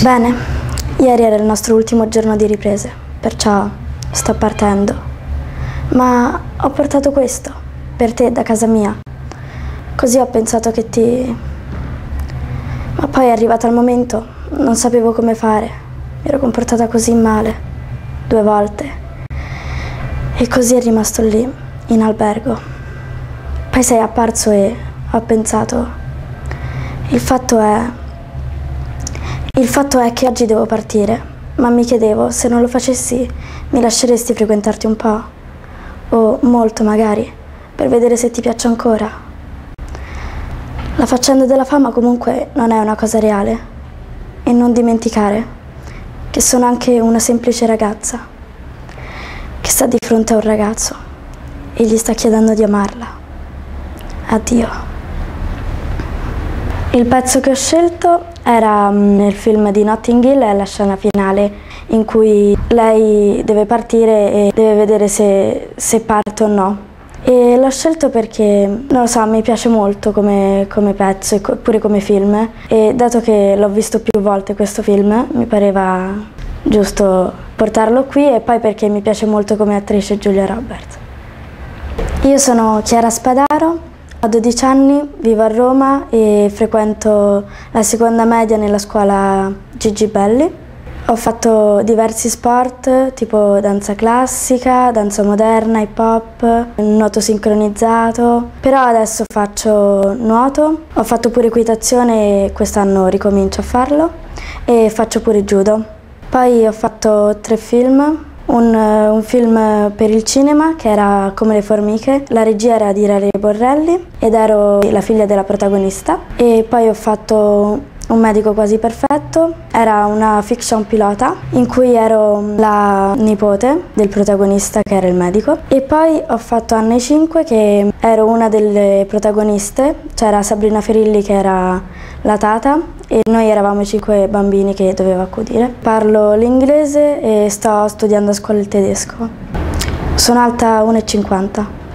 Bene, ieri era il nostro ultimo giorno di riprese, perciò sto partendo. Ma ho portato questo, per te da casa mia. Così ho pensato che ti... Ma poi è arrivato il momento, non sapevo come fare. Mi ero comportata così male, due volte. E così è rimasto lì, in albergo. Poi sei apparso e ho pensato, il fatto è il fatto è che oggi devo partire, ma mi chiedevo se non lo facessi mi lasceresti frequentarti un po', o molto magari, per vedere se ti piaccio ancora. La faccenda della fama comunque non è una cosa reale e non dimenticare che sono anche una semplice ragazza che sta di fronte a un ragazzo e gli sta chiedendo di amarla. Addio. Il pezzo che ho scelto era mm, nel film di Notting Hill, la scena finale in cui lei deve partire e deve vedere se, se parte o no. E l'ho scelto perché, non lo so, mi piace molto come, come pezzo e pure come film e dato che l'ho visto più volte questo film mi pareva giusto portarlo qui e poi perché mi piace molto come attrice Giulia Roberts. Io sono Chiara Spadaro, ho 12 anni, vivo a Roma e frequento la seconda media nella scuola Gigi Belli. Ho fatto diversi sport tipo danza classica, danza moderna, hip hop, nuoto sincronizzato, però adesso faccio nuoto, ho fatto pure equitazione e quest'anno ricomincio a farlo e faccio pure judo. Poi ho fatto tre film, un, eh, un, film per il cinema che era Come le formiche, la regia era di Rare Borrelli ed ero la figlia della protagonista. E poi ho fatto un medico quasi perfetto, era una fiction pilota in cui ero la nipote del protagonista che era il medico e poi ho fatto Anne 5 che ero una delle protagoniste, c'era Sabrina Ferilli che era la tata e noi eravamo cinque bambini che dovevo accudire. Parlo l'inglese e sto studiando a scuola il tedesco. Sono alta 1,50